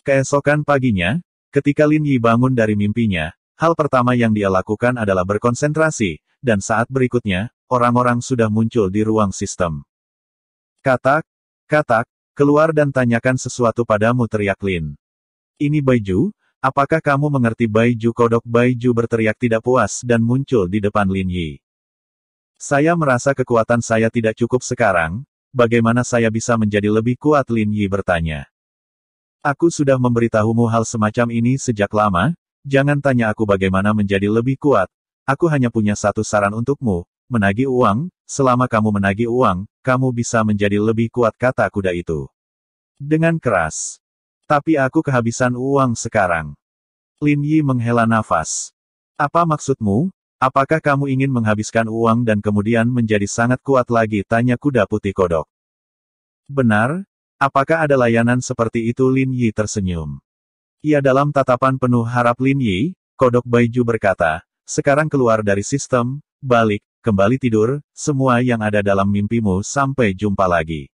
Keesokan paginya, ketika Lin Yi bangun dari mimpinya, hal pertama yang dia lakukan adalah berkonsentrasi, dan saat berikutnya, orang-orang sudah muncul di ruang sistem. Katak, katak, keluar dan tanyakan sesuatu padamu teriak Lin. Ini Baiju, apakah kamu mengerti Baiju kodok Baiju berteriak tidak puas dan muncul di depan Lin Yi. Saya merasa kekuatan saya tidak cukup sekarang, bagaimana saya bisa menjadi lebih kuat Lin Yi bertanya. Aku sudah memberitahumu hal semacam ini sejak lama, jangan tanya aku bagaimana menjadi lebih kuat, aku hanya punya satu saran untukmu, menagih uang, selama kamu menagih uang, kamu bisa menjadi lebih kuat kata kuda itu. Dengan keras. Tapi aku kehabisan uang sekarang. Lin Yi menghela nafas. Apa maksudmu? Apakah kamu ingin menghabiskan uang dan kemudian menjadi sangat kuat lagi? Tanya kuda putih kodok. Benar, Apakah ada layanan seperti itu Lin Yi tersenyum. Ia dalam tatapan penuh harap Lin Yi, Kodok Baiju berkata, sekarang keluar dari sistem, balik, kembali tidur, semua yang ada dalam mimpimu sampai jumpa lagi.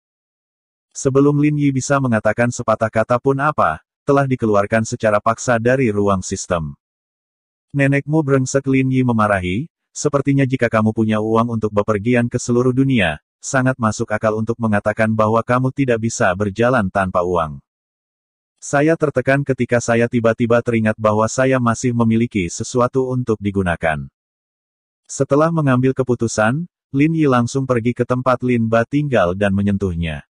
Sebelum Lin Yi bisa mengatakan sepatah kata pun apa, telah dikeluarkan secara paksa dari ruang sistem. Nenekmu brengsek Lin Yi memarahi, sepertinya jika kamu punya uang untuk bepergian ke seluruh dunia, sangat masuk akal untuk mengatakan bahwa kamu tidak bisa berjalan tanpa uang. Saya tertekan ketika saya tiba-tiba teringat bahwa saya masih memiliki sesuatu untuk digunakan. Setelah mengambil keputusan, Lin Yi langsung pergi ke tempat Lin Ba tinggal dan menyentuhnya.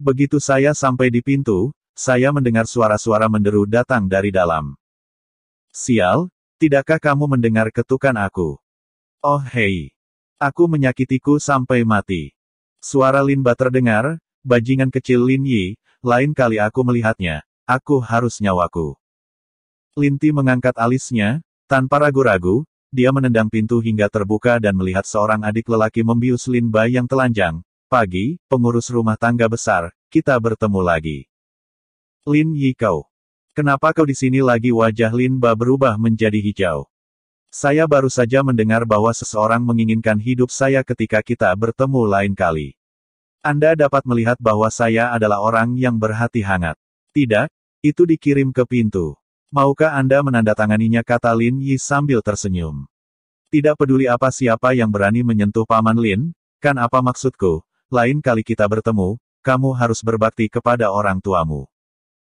Begitu saya sampai di pintu, saya mendengar suara-suara menderu datang dari dalam. Sial, tidakkah kamu mendengar ketukan aku? Oh hei. Aku menyakitiku sampai mati. Suara Lin Ba terdengar, bajingan kecil Lin Yi, lain kali aku melihatnya, aku harus nyawaku. Linti mengangkat alisnya, tanpa ragu-ragu, dia menendang pintu hingga terbuka dan melihat seorang adik lelaki membius Lin Ba yang telanjang. Pagi, pengurus rumah tangga besar, kita bertemu lagi. Lin Yi kau. Kenapa kau di sini lagi wajah Lin Ba berubah menjadi hijau? Saya baru saja mendengar bahwa seseorang menginginkan hidup saya ketika kita bertemu lain kali. Anda dapat melihat bahwa saya adalah orang yang berhati hangat. Tidak, itu dikirim ke pintu. Maukah Anda menandatanganinya kata Lin Yi sambil tersenyum. Tidak peduli apa siapa yang berani menyentuh Paman Lin, kan apa maksudku, lain kali kita bertemu, kamu harus berbakti kepada orang tuamu.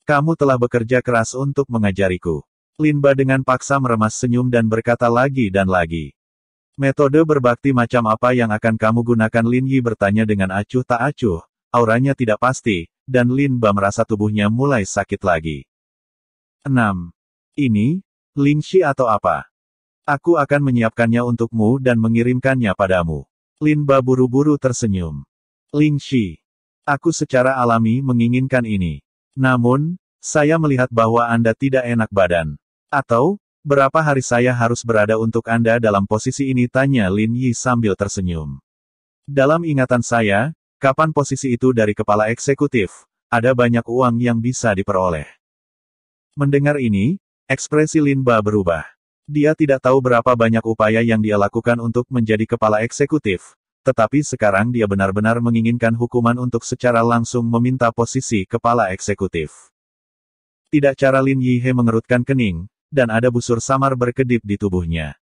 Kamu telah bekerja keras untuk mengajariku. Linba dengan paksa meremas senyum dan berkata lagi dan lagi. Metode berbakti macam apa yang akan kamu gunakan Lin Yi bertanya dengan acuh tak acuh, auranya tidak pasti, dan Lin Ba merasa tubuhnya mulai sakit lagi. 6. Ini, Ling Shi atau apa? Aku akan menyiapkannya untukmu dan mengirimkannya padamu. Lin Ba buru-buru tersenyum. Ling Shi. Aku secara alami menginginkan ini. Namun, saya melihat bahwa Anda tidak enak badan. Atau, berapa hari saya harus berada untuk Anda dalam posisi ini? Tanya Lin Yi sambil tersenyum. Dalam ingatan saya, kapan posisi itu dari kepala eksekutif, ada banyak uang yang bisa diperoleh. Mendengar ini, ekspresi Lin Ba berubah. Dia tidak tahu berapa banyak upaya yang dia lakukan untuk menjadi kepala eksekutif, tetapi sekarang dia benar-benar menginginkan hukuman untuk secara langsung meminta posisi kepala eksekutif. Tidak cara Lin Yihe mengerutkan kening, dan ada busur samar berkedip di tubuhnya.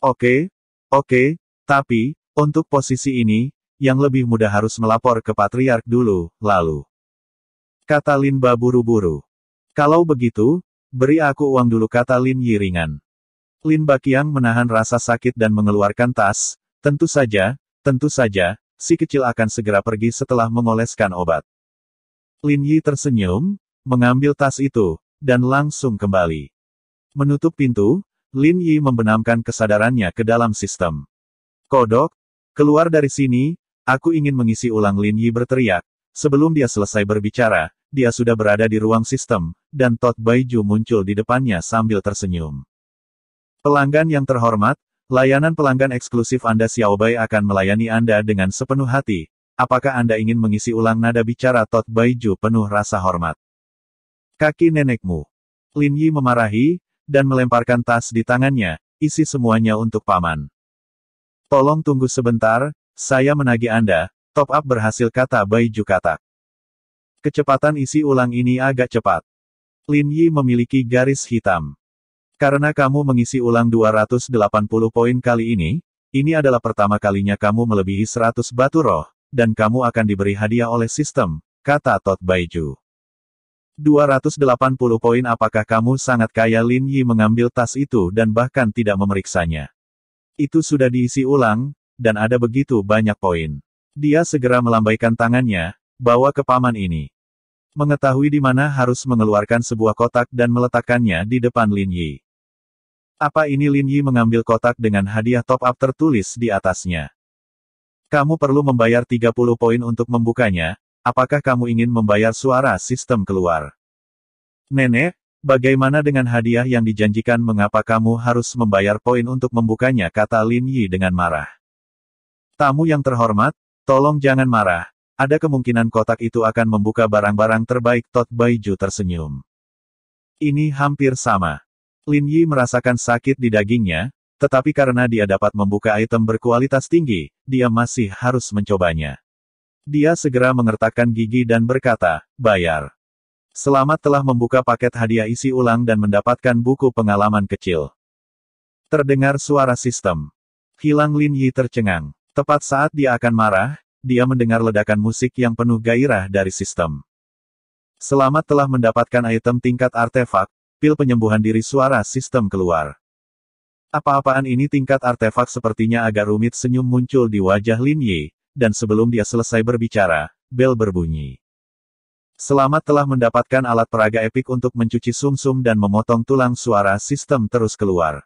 Oke, oke, tapi, untuk posisi ini, yang lebih mudah harus melapor ke Patriark dulu, lalu. Kata Lin Ba buru-buru. Kalau begitu, beri aku uang dulu kata Lin Yi ringan. Lin Bakiang menahan rasa sakit dan mengeluarkan tas, tentu saja, tentu saja, si kecil akan segera pergi setelah mengoleskan obat. Lin Yi tersenyum, mengambil tas itu, dan langsung kembali. Menutup pintu, Lin Yi membenamkan kesadarannya ke dalam sistem. Kodok, keluar dari sini, aku ingin mengisi ulang Lin Yi berteriak. Sebelum dia selesai berbicara, dia sudah berada di ruang sistem, dan Tot Baiju muncul di depannya sambil tersenyum. Pelanggan yang terhormat, layanan pelanggan eksklusif Anda Xiaobai akan melayani Anda dengan sepenuh hati. Apakah Anda ingin mengisi ulang nada bicara Tot Baiju penuh rasa hormat? Kaki nenekmu. Lin Yi memarahi, dan melemparkan tas di tangannya, isi semuanya untuk paman. Tolong tunggu sebentar, saya menagih Anda, top up berhasil kata Bai Jukatak. Kecepatan isi ulang ini agak cepat. Lin Yi memiliki garis hitam. Karena kamu mengisi ulang 280 poin kali ini, ini adalah pertama kalinya kamu melebihi 100 batu roh, dan kamu akan diberi hadiah oleh sistem, kata Tot Baiju. 280 poin apakah kamu sangat kaya Lin Yi mengambil tas itu dan bahkan tidak memeriksanya. Itu sudah diisi ulang, dan ada begitu banyak poin. Dia segera melambaikan tangannya, bawa ke paman ini. Mengetahui di mana harus mengeluarkan sebuah kotak dan meletakkannya di depan Lin Yi. Apa ini Lin Yi mengambil kotak dengan hadiah top up tertulis di atasnya. Kamu perlu membayar 30 poin untuk membukanya, apakah kamu ingin membayar suara sistem keluar? Nenek, bagaimana dengan hadiah yang dijanjikan mengapa kamu harus membayar poin untuk membukanya kata Lin Yi dengan marah. Tamu yang terhormat, tolong jangan marah, ada kemungkinan kotak itu akan membuka barang-barang terbaik Tot Baiju tersenyum. Ini hampir sama. Lin Yi merasakan sakit di dagingnya, tetapi karena dia dapat membuka item berkualitas tinggi, dia masih harus mencobanya. Dia segera mengertakkan gigi dan berkata, bayar. Selamat telah membuka paket hadiah isi ulang dan mendapatkan buku pengalaman kecil. Terdengar suara sistem. Hilang Lin Yi tercengang. Tepat saat dia akan marah, dia mendengar ledakan musik yang penuh gairah dari sistem. Selamat telah mendapatkan item tingkat artefak, pil penyembuhan diri suara sistem keluar. Apa-apaan ini tingkat artefak sepertinya agak rumit senyum muncul di wajah Lin Yi, dan sebelum dia selesai berbicara, bel berbunyi. Selamat telah mendapatkan alat peraga epik untuk mencuci sumsum -sum dan memotong tulang suara sistem terus keluar.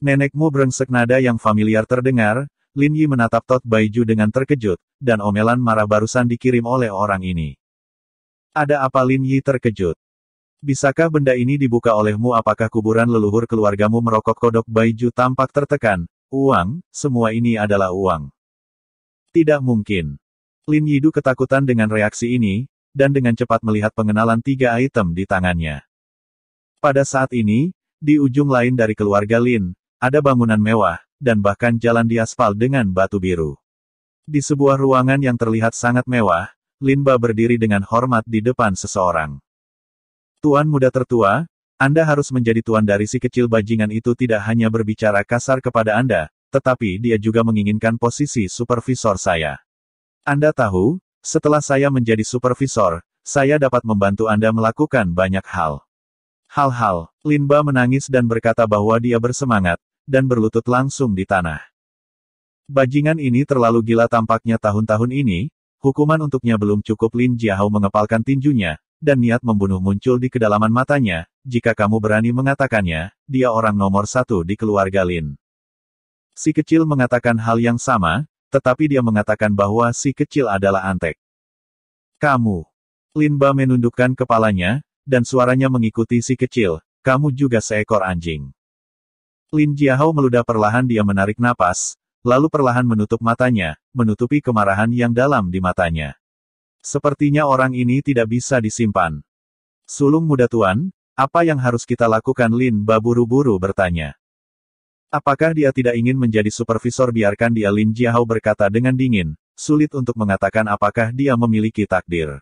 Nenekmu brengsek nada yang familiar terdengar, Lin Yi menatap Tot Baiju dengan terkejut, dan omelan marah barusan dikirim oleh orang ini. Ada apa Lin Yi terkejut? Bisakah benda ini dibuka olehmu apakah kuburan leluhur keluargamu merokok kodok Baiju tampak tertekan? Uang, semua ini adalah uang. Tidak mungkin. Lin Yidu ketakutan dengan reaksi ini, dan dengan cepat melihat pengenalan tiga item di tangannya. Pada saat ini, di ujung lain dari keluarga Lin, ada bangunan mewah, dan bahkan jalan di aspal dengan batu biru. Di sebuah ruangan yang terlihat sangat mewah, Linba berdiri dengan hormat di depan seseorang. Tuan muda tertua, Anda harus menjadi tuan dari si kecil bajingan itu tidak hanya berbicara kasar kepada Anda, tetapi dia juga menginginkan posisi supervisor saya. Anda tahu, setelah saya menjadi supervisor, saya dapat membantu Anda melakukan banyak hal. Hal-hal, Linba menangis dan berkata bahwa dia bersemangat, dan berlutut langsung di tanah. Bajingan ini terlalu gila tampaknya tahun-tahun ini, hukuman untuknya belum cukup Lin Jiahou mengepalkan tinjunya, dan niat membunuh muncul di kedalaman matanya, jika kamu berani mengatakannya, dia orang nomor satu di keluarga Lin. Si kecil mengatakan hal yang sama, tetapi dia mengatakan bahwa si kecil adalah antek. Kamu. Linba menundukkan kepalanya, dan suaranya mengikuti si kecil, kamu juga seekor anjing. Lin Jiahou meludah perlahan dia menarik napas, lalu perlahan menutup matanya, menutupi kemarahan yang dalam di matanya. Sepertinya orang ini tidak bisa disimpan. Sulung muda tuan, apa yang harus kita lakukan Lin Baburu-buru bertanya. Apakah dia tidak ingin menjadi supervisor biarkan dia Lin Jiahou berkata dengan dingin, sulit untuk mengatakan apakah dia memiliki takdir.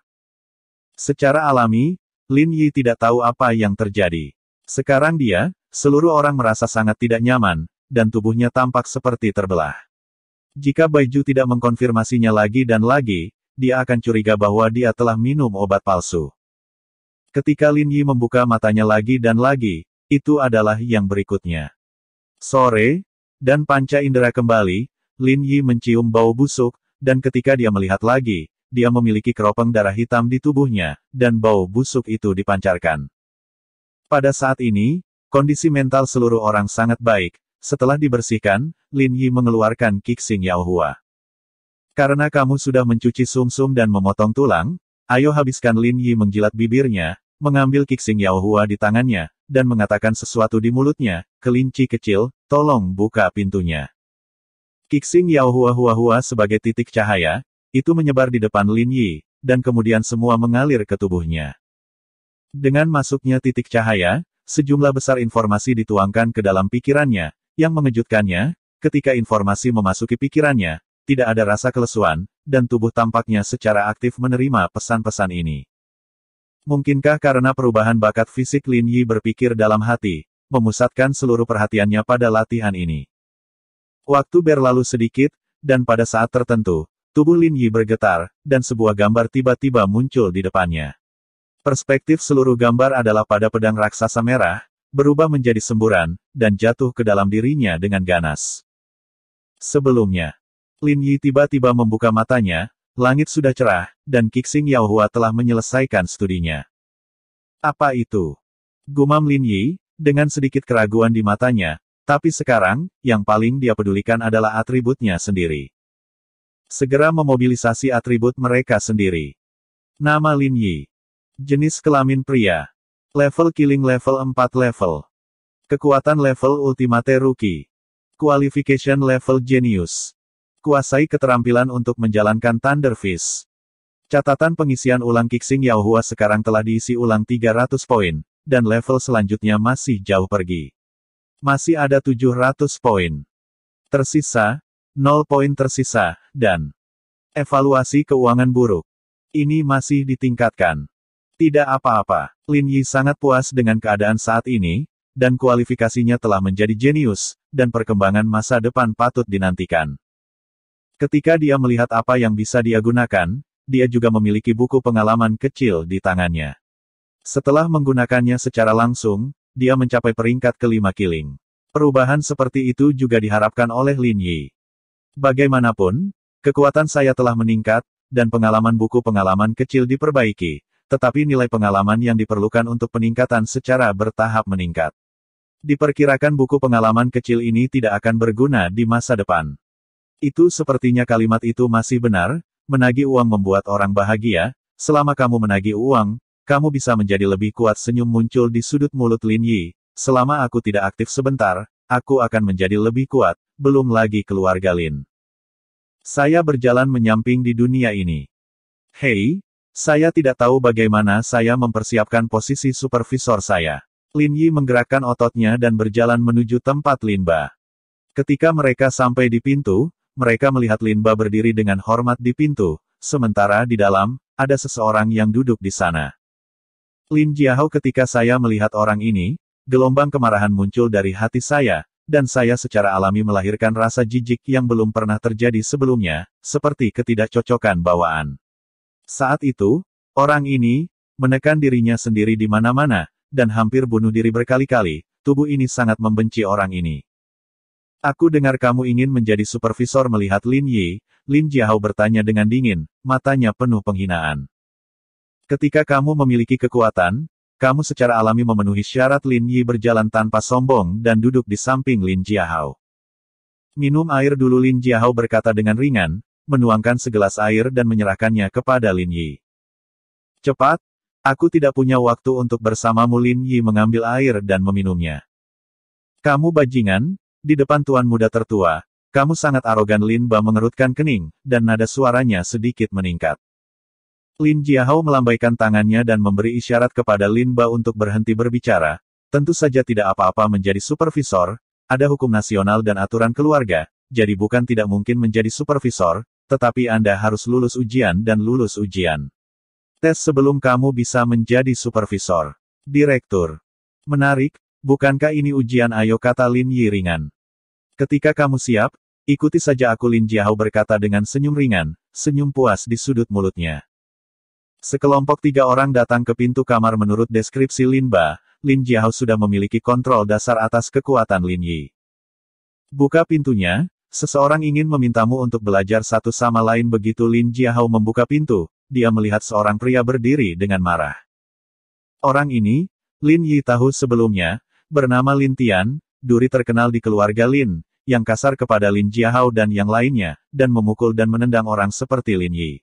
Secara alami, Lin Yi tidak tahu apa yang terjadi. Sekarang dia, seluruh orang merasa sangat tidak nyaman, dan tubuhnya tampak seperti terbelah. Jika Baiju tidak mengkonfirmasinya lagi dan lagi, dia akan curiga bahwa dia telah minum obat palsu. Ketika Lin Yi membuka matanya lagi dan lagi, itu adalah yang berikutnya. Sore, dan panca indera kembali, Lin Yi mencium bau busuk, dan ketika dia melihat lagi, dia memiliki keropeng darah hitam di tubuhnya, dan bau busuk itu dipancarkan. Pada saat ini, kondisi mental seluruh orang sangat baik. Setelah dibersihkan, Lin Yi mengeluarkan Kixing Yao Hua. Karena kamu sudah mencuci sumsum -sum dan memotong tulang, ayo habiskan Lin Yi menjilat bibirnya, mengambil Kixing Yao Hua di tangannya, dan mengatakan sesuatu di mulutnya, kelinci kecil, tolong buka pintunya. Kixing Yao Hua Hua Hua sebagai titik cahaya, itu menyebar di depan Lin Yi, dan kemudian semua mengalir ke tubuhnya. Dengan masuknya titik cahaya, sejumlah besar informasi dituangkan ke dalam pikirannya, yang mengejutkannya, ketika informasi memasuki pikirannya, tidak ada rasa kelesuan, dan tubuh tampaknya secara aktif menerima pesan-pesan ini. Mungkinkah karena perubahan bakat fisik Lin Yi berpikir dalam hati, memusatkan seluruh perhatiannya pada latihan ini. Waktu berlalu sedikit, dan pada saat tertentu, tubuh Lin Yi bergetar, dan sebuah gambar tiba-tiba muncul di depannya. Perspektif seluruh gambar adalah pada pedang raksasa merah, berubah menjadi semburan, dan jatuh ke dalam dirinya dengan ganas. Sebelumnya, Lin Yi tiba-tiba membuka matanya, langit sudah cerah, dan Kixing Yaohua telah menyelesaikan studinya. Apa itu? Gumam Lin Yi, dengan sedikit keraguan di matanya, tapi sekarang, yang paling dia pedulikan adalah atributnya sendiri. Segera memobilisasi atribut mereka sendiri. Nama Lin Yi. Jenis kelamin pria. Level killing level 4 level. Kekuatan level ultimate rookie. Qualification level genius. Kuasai keterampilan untuk menjalankan Thunder Fist. Catatan pengisian ulang Kixing Yaohua sekarang telah diisi ulang 300 poin, dan level selanjutnya masih jauh pergi. Masih ada 700 poin. Tersisa, 0 poin tersisa, dan evaluasi keuangan buruk. Ini masih ditingkatkan. Tidak apa-apa, Lin Yi sangat puas dengan keadaan saat ini, dan kualifikasinya telah menjadi jenius, dan perkembangan masa depan patut dinantikan. Ketika dia melihat apa yang bisa dia gunakan, dia juga memiliki buku pengalaman kecil di tangannya. Setelah menggunakannya secara langsung, dia mencapai peringkat kelima killing. Perubahan seperti itu juga diharapkan oleh Lin Yi. Bagaimanapun, kekuatan saya telah meningkat, dan pengalaman buku pengalaman kecil diperbaiki, tetapi nilai pengalaman yang diperlukan untuk peningkatan secara bertahap meningkat. Diperkirakan buku pengalaman kecil ini tidak akan berguna di masa depan. Itu sepertinya kalimat itu masih benar, menagih uang membuat orang bahagia, selama kamu menagih uang, kamu bisa menjadi lebih kuat senyum muncul di sudut mulut Lin Yi, selama aku tidak aktif sebentar, aku akan menjadi lebih kuat, belum lagi keluarga Lin. Saya berjalan menyamping di dunia ini. Hei, saya tidak tahu bagaimana saya mempersiapkan posisi supervisor saya. Lin Yi menggerakkan ototnya dan berjalan menuju tempat Lin Ba. Ketika mereka sampai di pintu, mereka melihat Linba berdiri dengan hormat di pintu, sementara di dalam, ada seseorang yang duduk di sana. Lin Jiahao ketika saya melihat orang ini, gelombang kemarahan muncul dari hati saya, dan saya secara alami melahirkan rasa jijik yang belum pernah terjadi sebelumnya, seperti ketidakcocokan bawaan. Saat itu, orang ini, menekan dirinya sendiri di mana-mana, dan hampir bunuh diri berkali-kali, tubuh ini sangat membenci orang ini. Aku dengar kamu ingin menjadi supervisor melihat Lin Yi, Lin Jiahao bertanya dengan dingin, matanya penuh penghinaan. Ketika kamu memiliki kekuatan, kamu secara alami memenuhi syarat Lin Yi berjalan tanpa sombong dan duduk di samping Lin Jiahao. Minum air dulu Lin Jiahao berkata dengan ringan, menuangkan segelas air dan menyerahkannya kepada Lin Yi. Cepat, aku tidak punya waktu untuk bersamamu Lin Yi mengambil air dan meminumnya. Kamu bajingan, di depan tuan muda tertua, kamu sangat arogan Lin Ba mengerutkan kening, dan nada suaranya sedikit meningkat. Lin Jiahao melambaikan tangannya dan memberi isyarat kepada Lin Ba untuk berhenti berbicara. Tentu saja tidak apa-apa menjadi supervisor, ada hukum nasional dan aturan keluarga, jadi bukan tidak mungkin menjadi supervisor, tetapi Anda harus lulus ujian dan lulus ujian. Tes sebelum kamu bisa menjadi supervisor. Direktur. Menarik, Bukankah ini ujian ayo kata Lin Yi ringan. Ketika kamu siap, ikuti saja aku Lin Jiahao berkata dengan senyum ringan, senyum puas di sudut mulutnya. Sekelompok tiga orang datang ke pintu kamar menurut deskripsi Lin Ba, Lin Jiahao sudah memiliki kontrol dasar atas kekuatan Lin Yi. Buka pintunya, seseorang ingin memintamu untuk belajar satu sama lain begitu Lin Jiahao membuka pintu, dia melihat seorang pria berdiri dengan marah. Orang ini, Lin Yi tahu sebelumnya, bernama Lin Tian, duri terkenal di keluarga Lin, yang kasar kepada Lin Jiahao dan yang lainnya, dan memukul dan menendang orang seperti Lin Yi.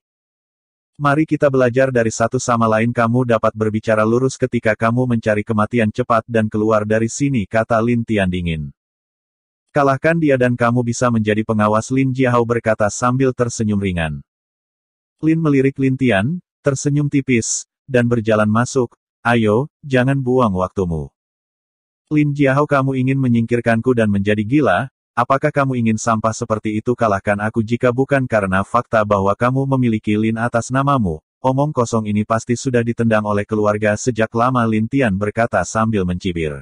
Mari kita belajar dari satu sama lain kamu dapat berbicara lurus ketika kamu mencari kematian cepat dan keluar dari sini kata Lin Tian dingin. Kalahkan dia dan kamu bisa menjadi pengawas Lin Jiahao berkata sambil tersenyum ringan. Lin melirik Lin Tian, tersenyum tipis, dan berjalan masuk, ayo, jangan buang waktumu. Lin Jiahao kamu ingin menyingkirkanku dan menjadi gila, apakah kamu ingin sampah seperti itu kalahkan aku jika bukan karena fakta bahwa kamu memiliki Lin atas namamu, omong kosong ini pasti sudah ditendang oleh keluarga sejak lama Lin Tian berkata sambil mencibir.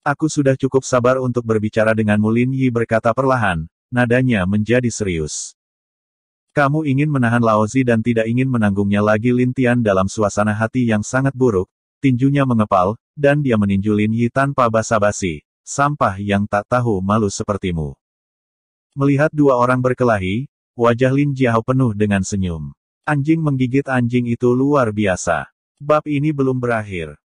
Aku sudah cukup sabar untuk berbicara denganmu Lin Yi berkata perlahan, nadanya menjadi serius. Kamu ingin menahan Laozi dan tidak ingin menanggungnya lagi Lin Tian dalam suasana hati yang sangat buruk, tinjunya mengepal, dan dia meninju Lin Yi tanpa basa-basi, sampah yang tak tahu malu sepertimu. Melihat dua orang berkelahi, wajah Lin Jiao penuh dengan senyum. Anjing menggigit anjing itu luar biasa. Bab ini belum berakhir.